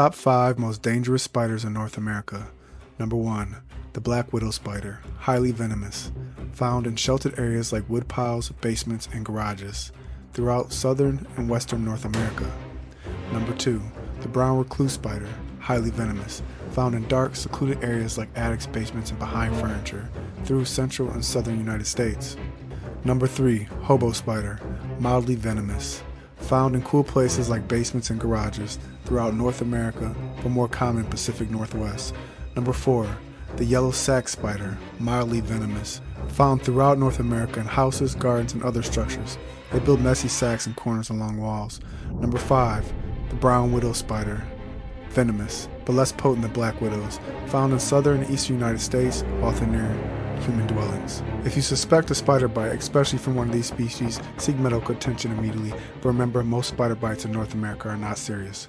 Top 5 most dangerous spiders in North America. Number 1. The black widow spider, highly venomous, found in sheltered areas like woodpiles, basements, and garages throughout southern and western North America. Number 2. The brown recluse spider, highly venomous, found in dark, secluded areas like attics, basements, and behind furniture through central and southern United States. Number 3. Hobo spider, mildly venomous, found in cool places like basements and garages throughout North America, but more common Pacific Northwest. Number 4. The yellow sac spider, mildly venomous, found throughout North America in houses, gardens, and other structures. They build messy sacs in corners along walls. Number 5. The brown widow spider, venomous, but less potent than black widows, found in southern and eastern United States, often near human dwellings. If you suspect a spider bite, especially from one of these species, seek medical attention immediately, but remember most spider bites in North America are not serious.